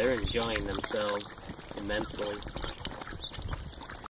they're enjoying themselves immensely.